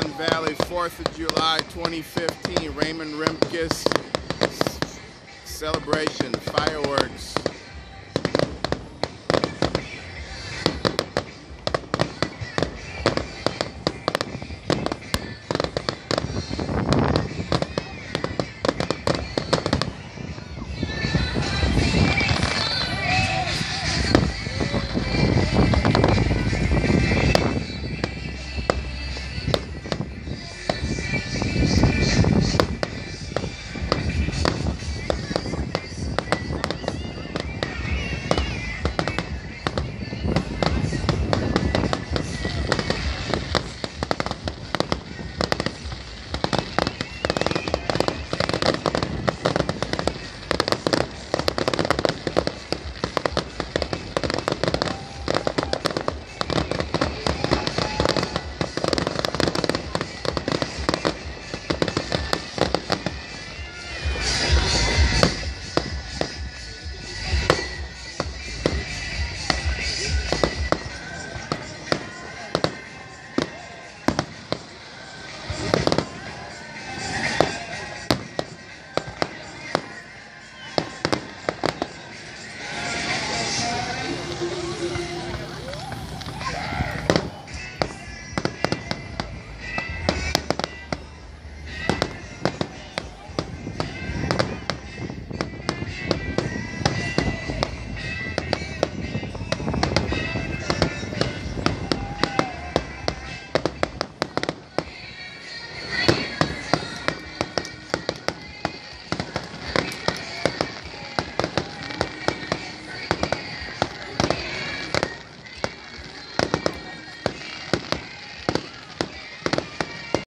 Valley 4th of July 2015 Raymond Rimkus celebration fireworks.